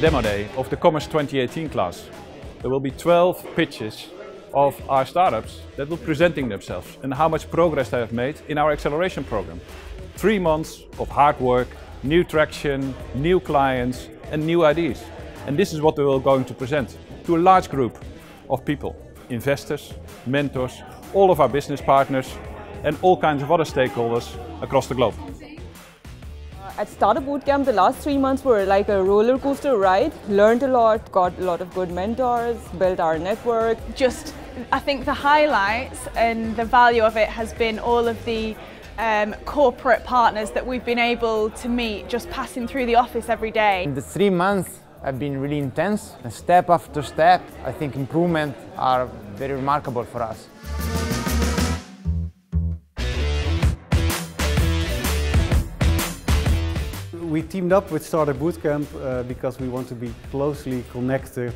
demo day of the Commerce 2018 class. There will be 12 pitches of our startups that will be presenting themselves and how much progress they have made in our acceleration program. Three months of hard work, new traction, new clients and new ideas. And this is what we are going to present to a large group of people, investors, mentors, all of our business partners and all kinds of other stakeholders across the globe. At Startupbootcamp, the last three months were like a roller coaster ride. Learned a lot, got a lot of good mentors, built our network. Just, I think the highlights and the value of it has been all of the um, corporate partners that we've been able to meet just passing through the office every day. The three months have been really intense. Step after step, I think improvements are very remarkable for us. We teamed up with Startupbootcamp uh, because we want to be closely connected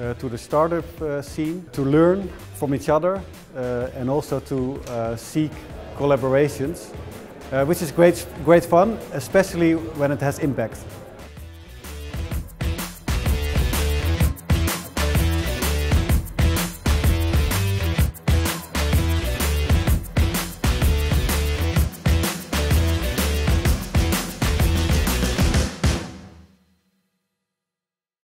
uh, to the startup uh, scene, to learn from each other uh, and also to uh, seek collaborations, uh, which is great, great fun, especially when it has impact.